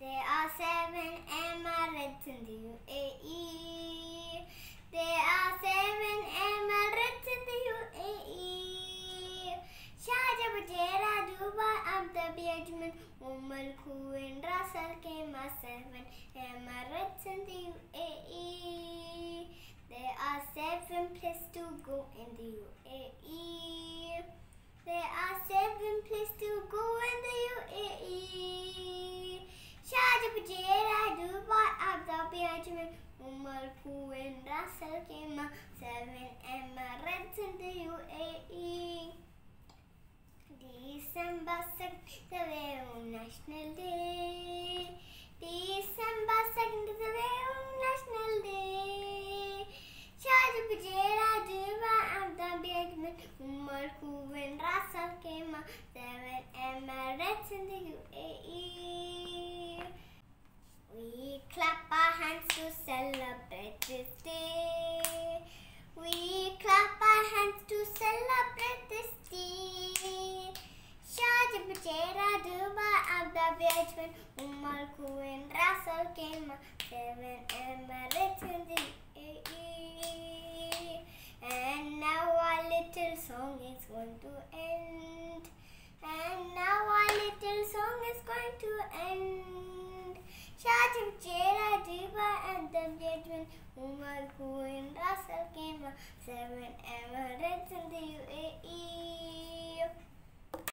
There are seven Emirates in the UAE. There are seven Emirates in the UAE. Sharjah, Fujairah, Dubai, Abu Dhabi, Ajman, Umm Al Quwain, Ras Al Khaimah, seven Emirates in the UAE. There are seven places to go in the UAE. There are seven places to go in the UAE. Sharjah, Fujairah, Dubai, Dhabi, Ajman, Umm Al Quwain, Ras seven Emirates in the UAE. December 6th is very National Day. December 2nd is very National Day. Dubai, Abu Dhabi, Ajman, Umm Al Quwain, Ras Al Khaimah, seven Emirates in the UAE. We clap our hands to this day. We clap our hands to celebrate this day. Sharjah, Fujairah, Dubai, Abu Dhabi, Ajman, Umm Al Quwain, Ras Al Khaimah, seven Emirates in the. And now our little song is going to end. And now our little song is going to end. Dubai, Abu Umm Al Quwain, Ras Al Khaimah, seven Emirates in the UAE.